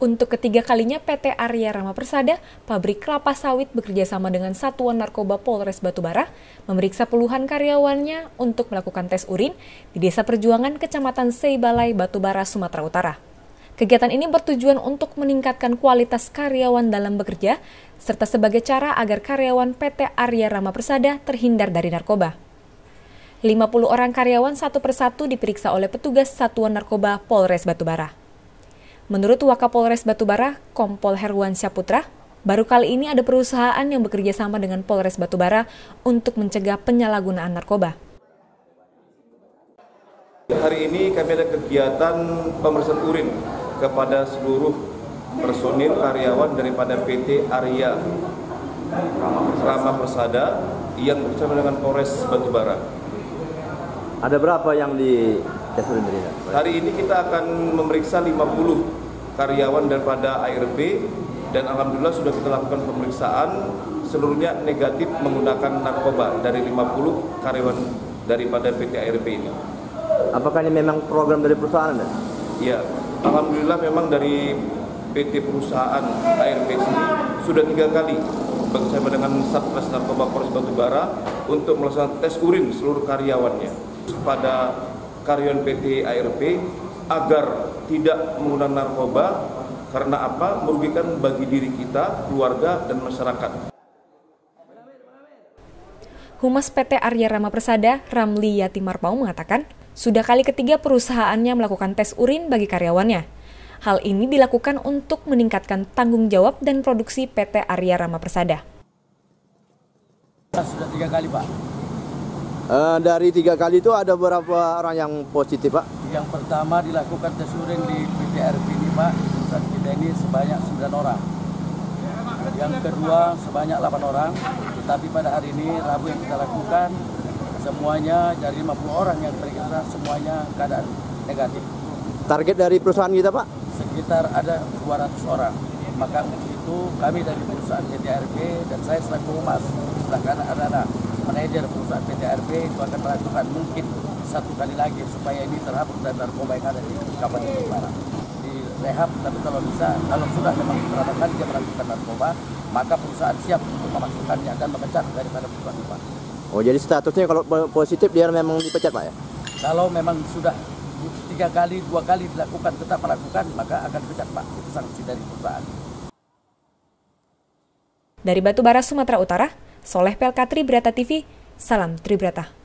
Untuk ketiga kalinya PT Arya Rama Persada, pabrik kelapa sawit bekerja sama dengan Satuan Narkoba Polres Batubara, memeriksa puluhan karyawannya untuk melakukan tes urin di Desa Perjuangan, Kecamatan Seibalai, Batubara, Sumatera Utara. Kegiatan ini bertujuan untuk meningkatkan kualitas karyawan dalam bekerja, serta sebagai cara agar karyawan PT Arya Rama Persada terhindar dari narkoba. 50 orang karyawan satu persatu diperiksa oleh petugas Satuan Narkoba Polres Batubara. Menurut Wakapolres Batubara, Kompol Herwan Syaputra, baru kali ini ada perusahaan yang bekerja sama dengan Polres Batubara untuk mencegah penyalahgunaan narkoba. Hari ini kami ada kegiatan pemeriksaan urin kepada seluruh personil karyawan daripada PT Arya Rama Persada yang bersama dengan Polres Batubara. Ada berapa yang di Hari ini kita akan memeriksa 50 karyawan daripada ARB dan alhamdulillah sudah kita lakukan pemeriksaan seluruhnya negatif menggunakan narkoba dari 50 karyawan daripada PT ARB ini. Apakah ini memang program dari perusahaan Anda? Iya, alhamdulillah memang dari PT perusahaan ARB sini sudah tiga kali bersama dengan Satgas Narkoba Polres Batubara untuk melaksanakan tes urin seluruh karyawannya pada karyawan PT ARB agar tidak menggunakan narkoba karena apa? Merugikan bagi diri kita, keluarga, dan masyarakat. Humas PT Arya Rama Persada, Ramli Yatimarpau mengatakan, sudah kali ketiga perusahaannya melakukan tes urin bagi karyawannya. Hal ini dilakukan untuk meningkatkan tanggung jawab dan produksi PT Arya Rama Persada. Sudah tiga kali, Pak. Uh, dari tiga kali itu ada berapa orang yang positif, Pak? Yang pertama dilakukan tes urin di PTRP ini, Pak. Pusat kita ini sebanyak 9 orang. Yang kedua sebanyak 8 orang. Tetapi pada hari ini, Rabu yang kita lakukan, semuanya dari 50 orang yang teriksa semuanya keadaan negatif. Target dari perusahaan kita, Pak? Sekitar ada 200 orang. Maka untuk itu kami dari perusahaan PTRP dan saya selaku humas, silahkan ada-ada manajer perusahaan PT RB itu akan melakukan mungkin satu kali lagi supaya ini terhapus dari narkoba yang ada di Kabupaten Jepara. Di rehab, tapi kalau bisa, kalau sudah memang beberapa kali dia melakukan narkoba, maka perusahaan siap untuk memasukkannya dan memecat daripada perusahaan itu. Oh jadi statusnya kalau positif dia memang dipecat Pak ya? Kalau memang sudah tiga kali, dua kali dilakukan, tetap melakukan, maka akan dipecat Pak. Itu sanksi dari perusahaan. Dari Batubara, Sumatera Utara, Soleh Pelka Tribrata TV, salam Tribrata.